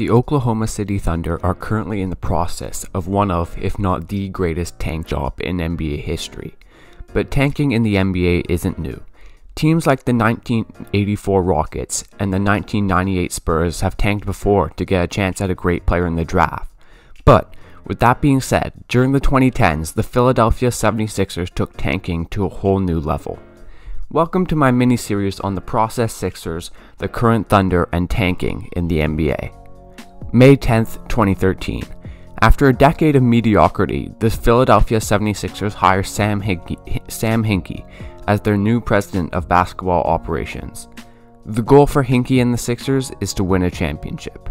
The Oklahoma City Thunder are currently in the process of one of, if not the greatest tank job in NBA history. But tanking in the NBA isn't new. Teams like the 1984 Rockets and the 1998 Spurs have tanked before to get a chance at a great player in the draft. But, with that being said, during the 2010s, the Philadelphia 76ers took tanking to a whole new level. Welcome to my mini series on the process Sixers, the current Thunder, and tanking in the NBA. May 10th, 2013. After a decade of mediocrity, the Philadelphia 76ers hire Sam Hinkie, Sam Hinkie as their new president of basketball operations. The goal for Hinkie and the Sixers is to win a championship.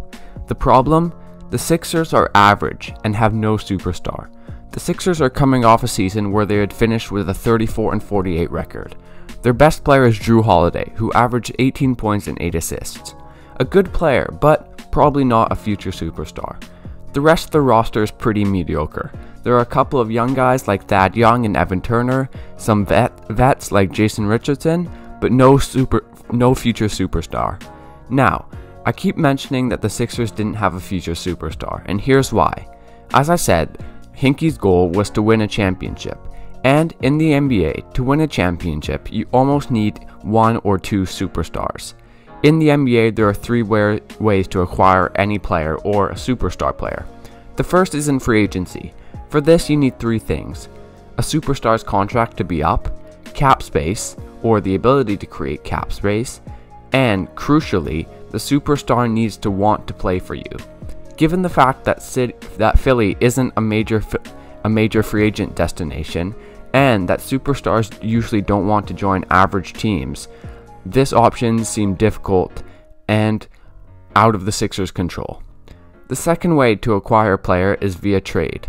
The problem? The Sixers are average and have no superstar. The Sixers are coming off a season where they had finished with a 34 and 48 record. Their best player is Jrue Holiday, who averaged 18 points and 8 assists. A good player, but probably not a future superstar. The rest of the roster is pretty mediocre. There are a couple of young guys like Thad Young and Evan Turner, some vet, vets like Jason Richardson, but no super no future superstar. Now, I keep mentioning that the Sixers didn't have a future superstar, and here's why. As I said, Hinkie's goal was to win a championship. And in the NBA, to win a championship, you almost need one or two superstars. In the NBA, there are three ways to acquire any player or a superstar player. The first is in free agency. For this, you need three things a superstar's contract to be up, cap space, or the ability to create cap space, and crucially, the superstar needs to want to play for you. Given the fact that, that Philly isn't a major, a major free agent destination, and that superstars usually don't want to join average teams, this option seemed difficult and out of the Sixers' control. The second way to acquire a player is via trade.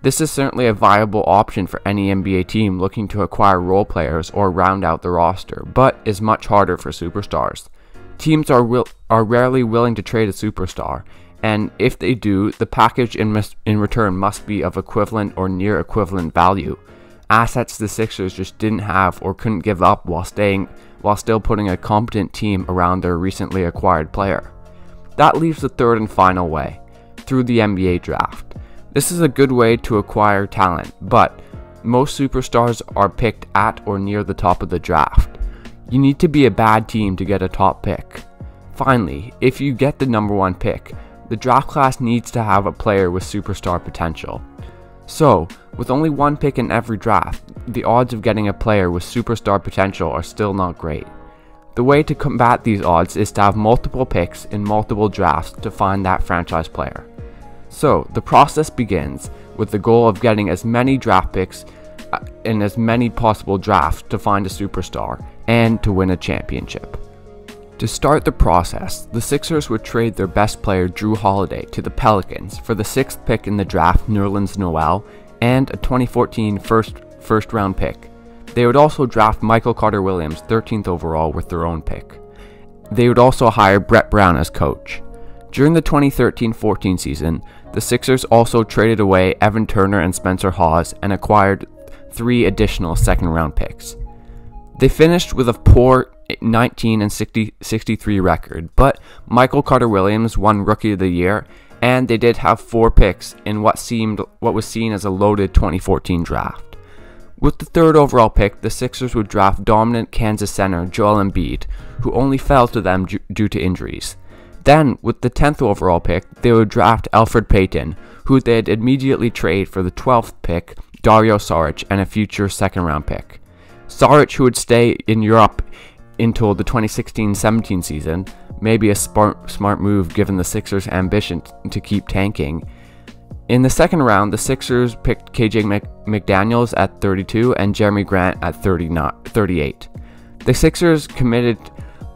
This is certainly a viable option for any NBA team looking to acquire role players or round out the roster, but is much harder for superstars. Teams are, will, are rarely willing to trade a superstar, and if they do, the package in, mis- in return must be of equivalent or near equivalent value. Assets the Sixers just didn't have or couldn't give up while staying while still putting a competent team around their recently acquired player. That leaves the third and final way, through the NBA draft. This is a good way to acquire talent, but most superstars are picked at or near the top of the draft. You need to be a bad team to get a top pick. Finally, if you get the number one pick, the draft class needs to have a player with superstar potential. So, with only one pick in every draft, the odds of getting a player with superstar potential are still not great. The way to combat these odds is to have multiple picks in multiple drafts to find that franchise player. So, the process begins with the goal of getting as many draft picks uh, in as many possible drafts to find a superstar and to win a championship. To start the process, the Sixers would trade their best player Jrue Holiday to the Pelicans for the sixth pick in the draft, Nerlens Noel, and a 2014 first, first round pick. They would also draft Michael Carter Williams 13th overall with their own pick. They would also hire Brett Brown as coach. During the 2013 14 season, the Sixers also traded away Evan Turner and Spencer Hawes and acquired three additional second round picks. They finished with a poor 19 and 60, 63 record, but Michael Carter Williams won Rookie of the Year, and they did have four picks in what seemed what was seen as a loaded 2014 draft. With the third overall pick, the Sixers would draft dominant Kansas center Joel Embiid, who only fell to them due to injuries. Then, with the 10th overall pick, they would draft Elfrid Payton, who they'd immediately trade for the 12th pick, Dario Saric, and a future second round pick. Saric, who would stay in Europe until the 2016-17 season, maybe a smart, smart move given the Sixers' ambition to keep tanking. In the second round, the Sixers picked KJ McDaniels at 32 and Jeremy Grant at 38. The Sixers committed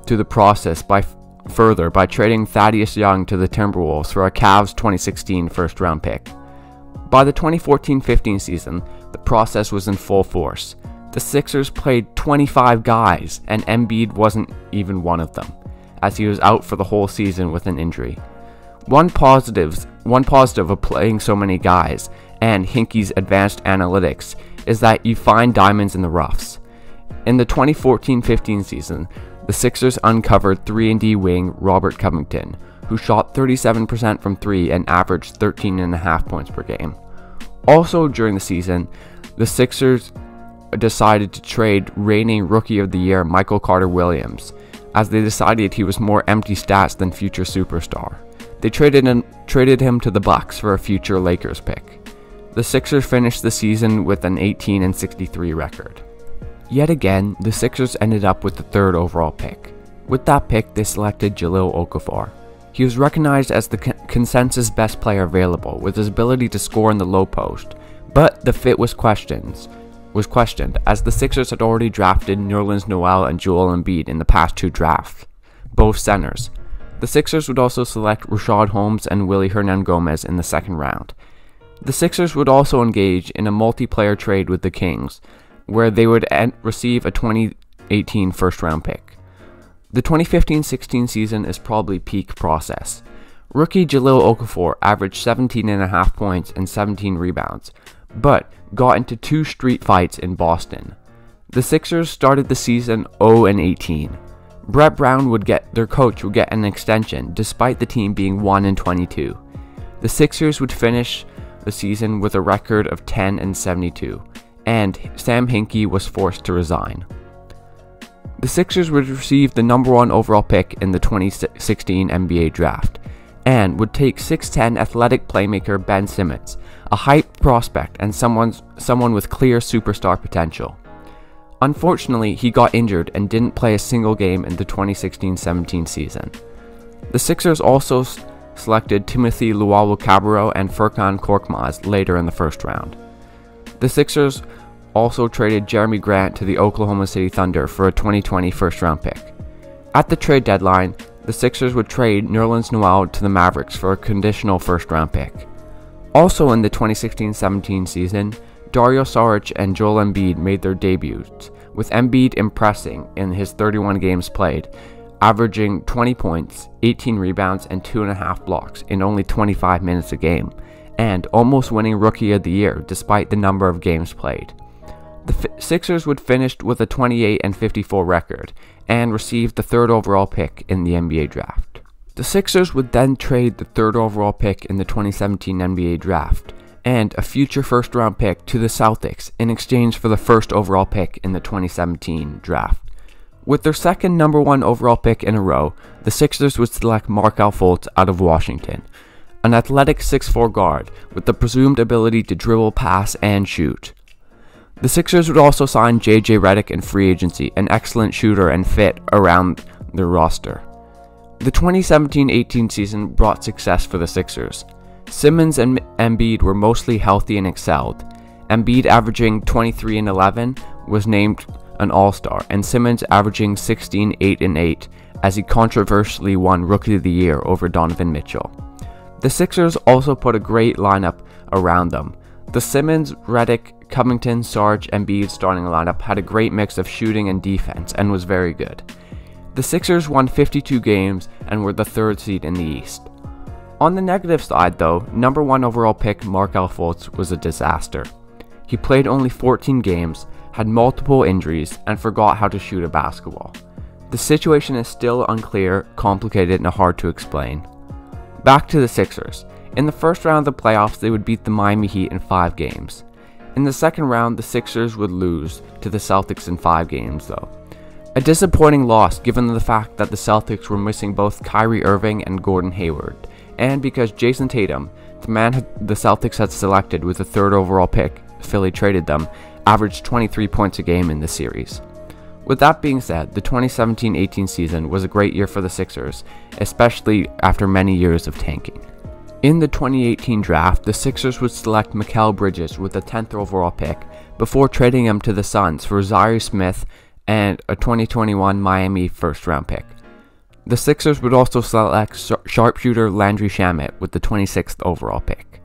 to the process by further by trading Thaddeus Young to the Timberwolves for a Cavs 2016 first round pick. By the 2014-15 season, the process was in full force. The Sixers played 25 guys, and Embiid wasn't even one of them, as he was out for the whole season with an injury. One one positive of playing so many guys and Hinkie's advanced analytics is that you find diamonds in the roughs. In the 2014-15 season, the Sixers uncovered 3 and D wing Robert Covington, who shot 37% from 3 and averaged 13.5 points per game. Also during the season, the Sixers decided to trade reigning Rookie of the Year Michael Carter Williams, as they decided he was more empty stats than future superstar. They traded him, traded him to the Bucks for a future Lakers pick. The Sixers finished the season with an 18 and 63 record. Yet again, the Sixers ended up with the third overall pick. With that pick, they selected Jahlil Okafor. He was recognized as the consensus best player available with his ability to score in the low post, but the fit was questioned, was questioned as the Sixers had already drafted Nerlens Noel and Joel Embiid in the past two drafts, both centers. The Sixers would also select Richaun Holmes and Willy Hernangomez in the second round. The Sixers would also engage in a multiplayer trade with the Kings, where they would receive a 2018 first round pick. The 2015 16 season is probably peak process. Rookie Jahlil Okafor averaged 17.5 points and 17 rebounds, but got into two street fights in Boston. The Sixers started the season 0 and 18. Brett Brown would get their coach would get an extension despite the team being 1 and 22. The Sixers would finish the season with a record of 10 and 72, and Sam Hinkie was forced to resign. The Sixers would receive the number 1 overall pick in the 2016 NBA draft and would take 6'10 athletic playmaker Ben Simmons, a hype prospect and someone's, someone with clear superstar potential. Unfortunately, he got injured and didn't play a single game in the 2016 17 season. The Sixers also selected Timothy Luwawu-Cabarrot and Furkan Korkmaz later in the first round. The Sixers also traded Jeremy Grant to the Oklahoma City Thunder for a 2020 first round pick. At the trade deadline, the Sixers would trade Nerlens Noel to the Mavericks for a conditional first round pick. Also in the 2016 17 season, Dario Saric and Joel Embiid made their debuts, with Embiid impressing in his 31 games played, averaging 20 points, 18 rebounds, and 2.5 blocks in only 25 minutes a game, and almost winning Rookie of the Year despite the number of games played. The Sixers would finish with a 28 and 54 record and received the third overall pick in the NBA draft. The Sixers would then trade the third overall pick in the 2017 NBA draft and a future first round pick to the Celtics in exchange for the first overall pick in the 2017 draft. With their second number one overall pick in a row, the Sixers would select Markelle Fultz out of Washington, an athletic 6'4 guard with the presumed ability to dribble, pass, and shoot. The Sixers would also sign JJ Redick in free agency, an excellent shooter and fit around their roster. The 2017 18 season brought success for the Sixers. Simmons and Embiid were mostly healthy and excelled. Embiid averaging 23 and 11 was named an All-Star, and Simmons averaging 16, 8 and 8 as he controversially won Rookie of the Year over Donovan Mitchell. The Sixers also put a great lineup around them. The Simmons, Redick, Covington, Sarge, and Embiid starting lineup had a great mix of shooting and defense and was very good. The Sixers won 52 games and were the third seed in the East. On the negative side, though, number one overall pick Markelle Fultz was a disaster. He played only 14 games, had multiple injuries, and forgot how to shoot a basketball. The situation is still unclear, complicated, and hard to explain. Back to the Sixers. In the first round of the playoffs, they would beat the Miami Heat in five games. In the second round, the Sixers would lose to the Celtics in five games, though. A disappointing loss given the fact that the Celtics were missing both Kyrie Irving and Gordon Hayward, and because Jayson Tatum, the man the Celtics had selected with the third overall pick, Philly traded them, averaged 23 points a game in the series. With that being said, the 2017 18 season was a great year for the Sixers, especially after many years of tanking. In the 2018 draft, the Sixers would select Mikal Bridges with the 10th overall pick before trading him to the Suns for Zhaire Smith and a 2021 Miami first round pick. The Sixers would also select sharpshooter Landry Shamet with the 26th overall pick.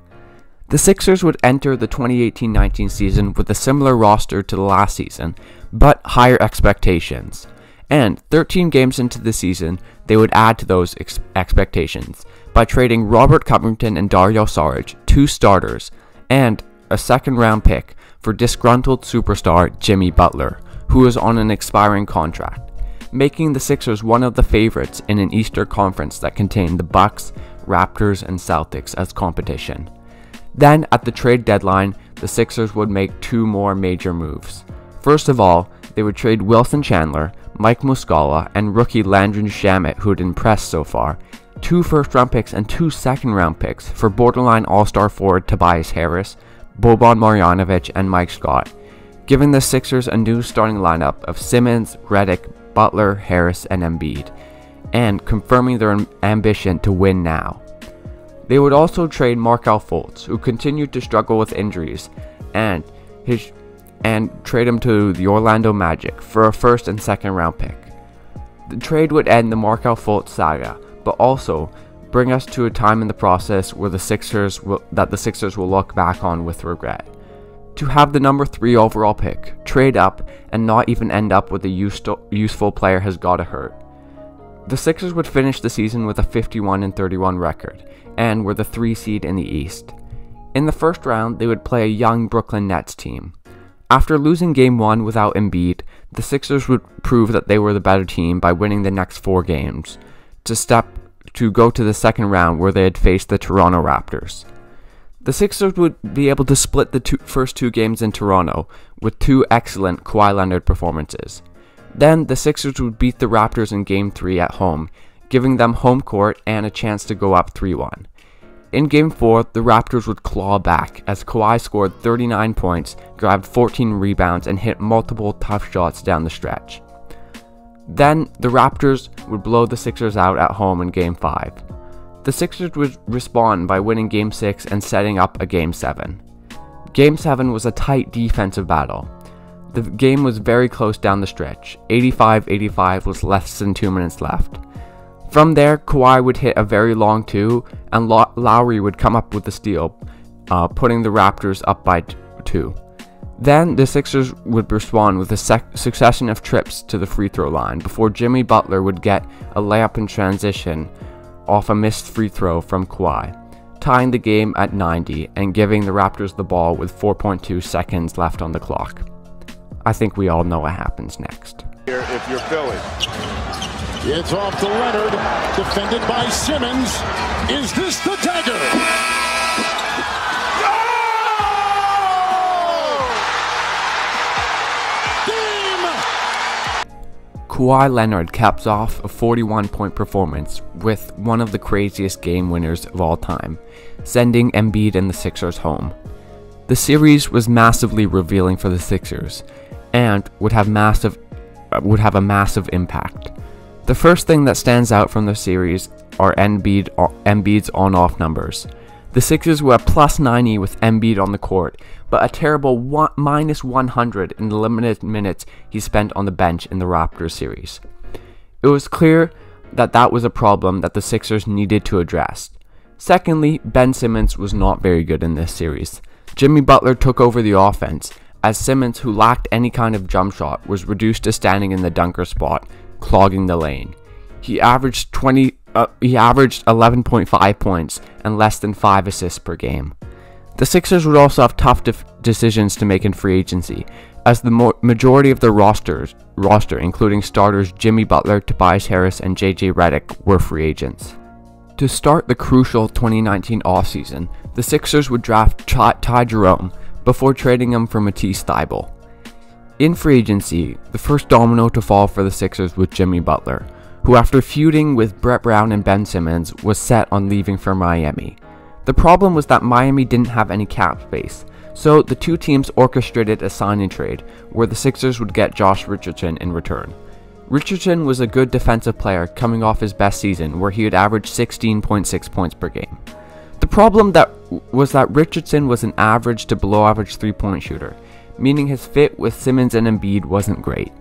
The Sixers would enter the 2018 19 season with a similar roster to the last season, but higher expectations. And 13 games into the season, they would add to those ex- expectations by trading Robert Covington and Dario Saric, two starters, and a second round pick for disgruntled superstar Jimmy Butler, who was on an expiring contract. making the Sixers one of the favorites in an Eastern Conference that contained the Bucks, Raptors, and Celtics as competition. Then, at the trade deadline, the Sixers would make two more major moves. First of all, they would trade Wilson Chandler, Mike Muscala, and rookie Landry Shamet, who had impressed so far, two first round picks and two second round picks for borderline all star forward Tobias Harris, Boban Marjanovic, and Mike Scott, giving the Sixers a new starting lineup of Simmons, Redick, Butler, Harris, and Embiid, and confirming their ambition to win now. They would also trade Markelle Fultz, who continued to struggle with injuries, and his and trade him to the Orlando Magic for a first and second round pick. The trade would end the Markelle Fultz saga, but also bring us to a time in the process where the Sixers will, that the Sixers will look back on with regret. To have the number 3 overall pick, trade up, and not even end up with a useful player has gotta hurt. The Sixers would finish the season with a 51 31 record, and were the 3 seed in the East. In the first round, they would play a young Brooklyn Nets team. After losing game 1 without Embiid, the Sixers would prove that they were the better team by winning the next 4 games, to step to go to the second round where they had faced the Toronto Raptors. The Sixers would be able to split the first two games in Toronto with two excellent Kawhi Leonard performances. Then the Sixers would beat the Raptors in Game 3 at home, giving them home court and a chance to go up 3 1. In Game 4, the Raptors would claw back as Kawhi scored 39 points, grabbed 14 rebounds, and hit multiple tough shots down the stretch. Then the Raptors would blow the Sixers out at home in Game 5. The Sixers would respond by winning Game 6 and setting up a Game 7. Game 7 was a tight defensive battle. The game was very close down the stretch. 85 85 was less than 2 minutes left. From there, Kawhi would hit a very long two, and Lowry would come up with the steal, uh, putting the Raptors up by two. Then the Sixers would respond with a sec- succession of trips to the free throw line before Jimmy Butler would get a layup in transition off a missed free throw from Kawhi, tying the game at 90 and giving the Raptors the ball with 4.2 seconds left on the clock. I think we all know what happens next. If you're Philly. It's off to Leonard, defended by Simmons. Is this the dagger? Kawhi Leonard caps off a 41 point performance with one of the craziest game winners of all time, sending Embiid and the Sixers home. The series was massively revealing for the Sixers and would have massive uh, would have a massive impact. The first thing that stands out from the series are Embiid, uh, Embiid's on-off numbers. The Sixers were plus 90 with Embiid on the court, but a terrible one, minus 100 in the limited minutes he spent on the bench in the Raptors series. It was clear that that was a problem that the Sixers needed to address. Secondly, Ben Simmons was not very good in this series. Jimmy Butler took over the offense, as Simmons, who lacked any kind of jump shot, was reduced to standing in the dunker spot, clogging the lane. He averaged 20 uh, he averaged 11.5 points and less than 5 assists per game. The Sixers would also have tough def- decisions to make in free agency, as the mo- majority of their rosters, roster, including starters Jimmy Butler, Tobias Harris, and JJ Redick, were free agents. To start the crucial 2019 offseason, the Sixers would draft Ty, Ty Jerome before trading him for Matisse Thybulle. In free agency, the first domino to fall for the Sixers was Jimmy Butler, who, after feuding with Brett Brown and Ben Simmons, was set on leaving for Miami. The problem was that Miami didn't have any cap space, so the two teams orchestrated a signing trade where the Sixers would get Josh Richardson in return. Richardson was a good defensive player coming off his best season where he had averaged 16.6 points per game. The problem that was that Richardson was an average to below average three-point shooter, meaning his fit with Simmons and Embiid wasn't great.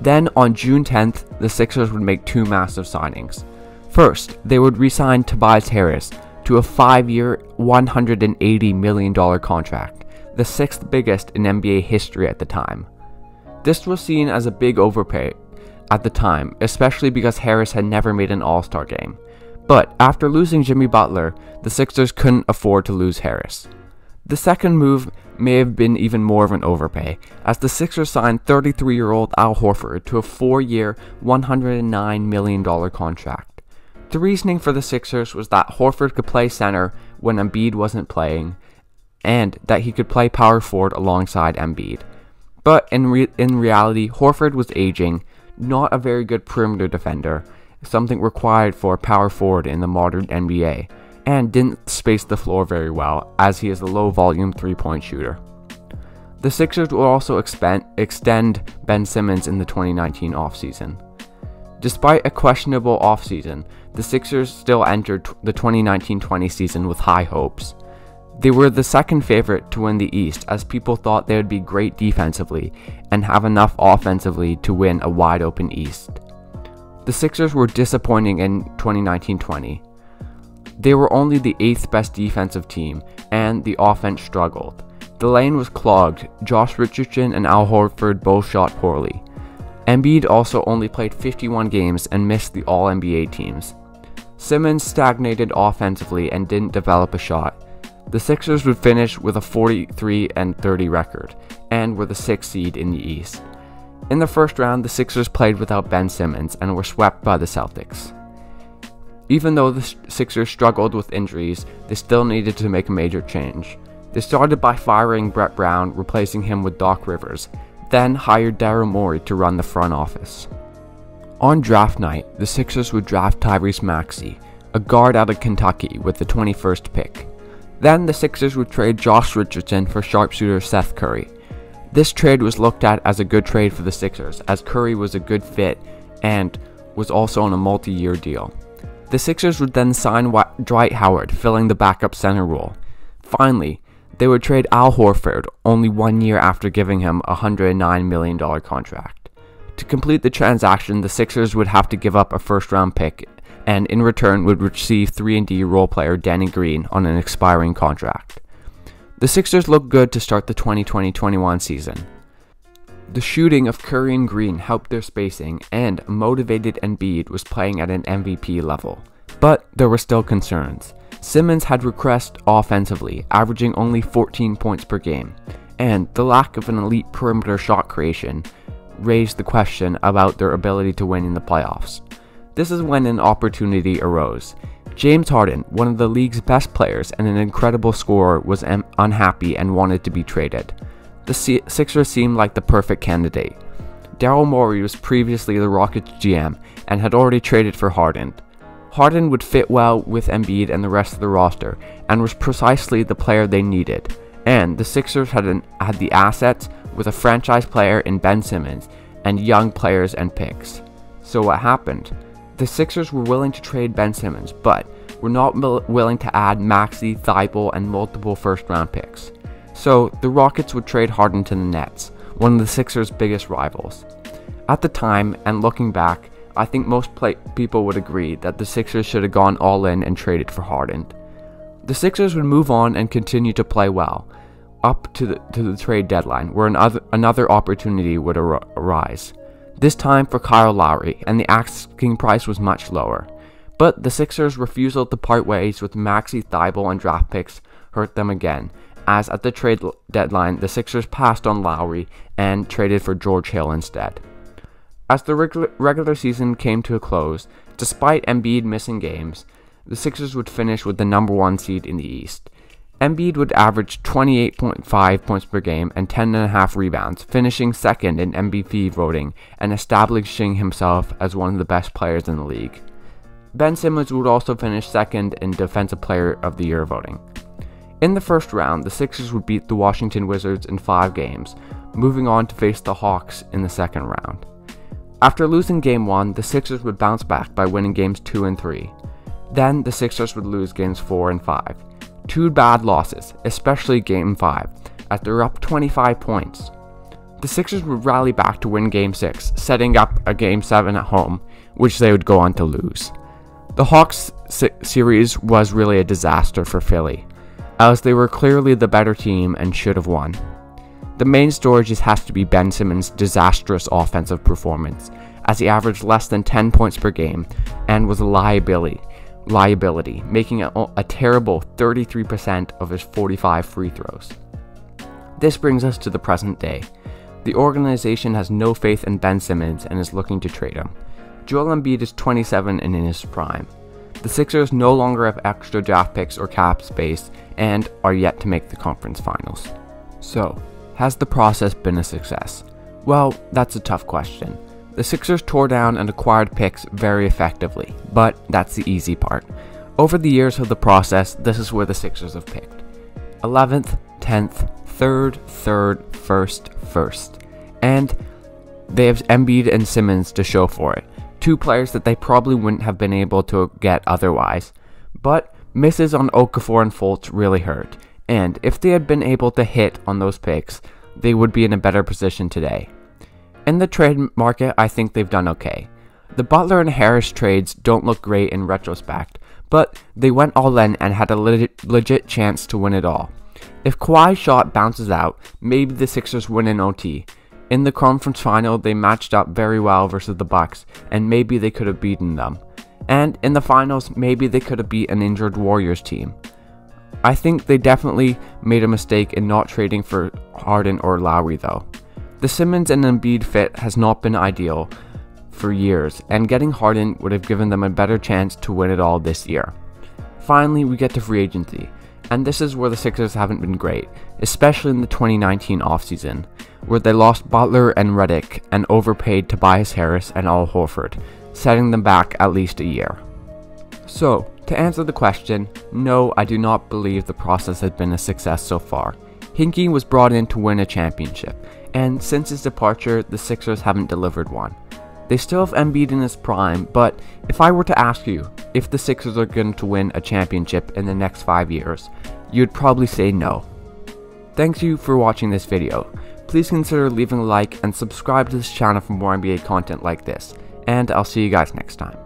Then on June 10th, the Sixers would make two massive signings. First, they would re sign Tobias Harris to a five year, $180 million contract, the sixth biggest in NBA history at the time. This was seen as a big overpay at the time, especially because Harris had never made an All Star game. But after losing Jimmy Butler, the Sixers couldn't afford to lose Harris. The second move may have been even more of an overpay, as the Sixers signed 33 year old Al Horford to a four year, $109 million contract. The reasoning for the Sixers was that Horford could play center when Embiid wasn't playing, and that he could play power forward alongside Embiid. But in, re- in reality, Horford was aging, not a very good perimeter defender, something required for a power forward in the modern NBA and didn't space the floor very well, as he is a low volume three point shooter. The Sixers will also extend Ben Simmons in the 2019 offseason. Despite a questionable offseason, the Sixers still entered the 2019 20 season with high hopes. They were the second favorite to win the East, as people thought they would be great defensively and have enough offensively to win a wide open East. The Sixers were disappointing in 2019 20. They were only the 8th best defensive team, and the offense struggled. The lane was clogged, Josh Richardson and Al Horford both shot poorly. Embiid also only played 51 games and missed the All NBA teams. Simmons stagnated offensively and didn't develop a shot. The Sixers would finish with a 43 and 30 record and were the 6th seed in the East. In the first round, the Sixers played without Ben Simmons and were swept by the Celtics. Even though the Sixers struggled with injuries, they still needed to make a major change. They started by firing Brett Brown, replacing him with Doc Rivers, then hired Daryl Morey to run the front office. On draft night, the Sixers would draft Tyrese Maxey, a guard out of Kentucky, with the 21st pick. Then the Sixers would trade Josh Richardson for sharpshooter Seth Curry. This trade was looked at as a good trade for the Sixers, as Curry was a good fit and was also on a multi year deal. The Sixers would then sign Dwight Howard, filling the backup center role. Finally, they would trade Al Horford only one year after giving him a $109 million contract. To complete the transaction, the Sixers would have to give up a first round pick and in return would receive 3&D role player Danny Green on an expiring contract. The Sixers looked good to start the 2020-21 season. The shooting of Curry and Green helped their spacing, and motivated Embiid was playing at an MVP level. But there were still concerns. Simmons had regressed offensively, averaging only 14 points per game, and the lack of an elite perimeter shot creation raised the question about their ability to win in the playoffs. This is when an opportunity arose. James Harden, one of the league's best players and an incredible scorer, was unhappy and wanted to be traded the Sixers seemed like the perfect candidate. Daryl Morey was previously the Rockets GM and had already traded for Harden. Harden would fit well with Embiid and the rest of the roster and was precisely the player they needed. And the Sixers had, an, had the assets with a franchise player in Ben Simmons and young players and picks. So what happened? The Sixers were willing to trade Ben Simmons, but were not willing to add Maxey, Thybulle, and multiple first round picks. So the Rockets would trade Harden to the Nets, one of the Sixers' biggest rivals. At the time, and looking back, I think most people would agree that the Sixers should have gone all in and traded for Harden. The Sixers would move on and continue to play well, up to the, to the trade deadline, where another, another opportunity would ar- arise. This time for Kyle Lowry, and the asking price was much lower. But the Sixers' refusal to part ways with Maxey Thybulle and draft picks hurt them again, as at the trade deadline, the Sixers passed on Lowry and traded for George Hill instead. As the regular season came to a close, despite Embiid missing games, the Sixers would finish with the number one seed in the East. Embiid would average 28.5 points per game and 10.5 rebounds, finishing second in MVP voting and establishing himself as one of the best players in the league. Ben Simmons would also finish second in Defensive Player of the Year voting. In the first round, the Sixers would beat the Washington Wizards in five games, moving on to face the Hawks in the second round. After losing game 1, the Sixers would bounce back by winning games 2 and 3. Then the Sixers would lose games 4 and 5. Two bad losses, especially game 5, as they're up 25 points. The Sixers would rally back to win game 6, setting up a game 7 at home, which they would go on to lose. The Hawks series was really a disaster for Philly as they were clearly the better team and should have won. The main story just has to be Ben Simmons' disastrous offensive performance, as he averaged less than 10 points per game and was a liability, liability, making a, a terrible 33% of his 45 free throws. This brings us to the present day. The organization has no faith in Ben Simmons and is looking to trade him. Joel Embiid is 27 and in his prime. The Sixers no longer have extra draft picks or cap space and are yet to make the conference finals. So, has the process been a success? Well, that's a tough question. The Sixers tore down and acquired picks very effectively, but that's the easy part. Over the years of the process, this is where the Sixers have picked 11th, 10th, 3rd, 3rd, 1st, 1st. And they have Embiid and Simmons to show for it. Two players that they probably wouldn't have been able to get otherwise. But misses on Okafor and Fultz really hurt. And if they had been able to hit on those picks, they would be in a better position today. In the trade market, I think they've done okay. The Butler and Harris trades don't look great in retrospect, but they went all in and had a legit, chance to win it all. If Kawhi's shot bounces out, maybe the Sixers win in OT. In the conference final, they matched up very well versus the Bucks, and maybe they could have beaten them. And in the finals, maybe they could have beat an injured Warriors team. I think they definitely made a mistake in not trading for Harden or Lowry though. The Simmons and Embiid fit has not been ideal for years, and getting Harden would have given them a better chance to win it all this year. Finally, we get to free agency, and this is where the Sixers haven't been great, especially in the 2019 offseason, where they lost Butler and Redick and overpaid Tobias Harris and Al Horford, setting them back at least a year. So, to answer the question, no, I do not believe the process has been a success so far. Hinkie was brought in to win a championship, and since his departure, the Sixers haven't delivered one. They still have Embiid in his prime, but if I were to ask you if the Sixers are going to win a championship in the next 5 years, you'd probably say no. Thanks you for watching this video. Please consider leaving a like and subscribe to this channel for more NBA content like this, and I'll see you guys next time.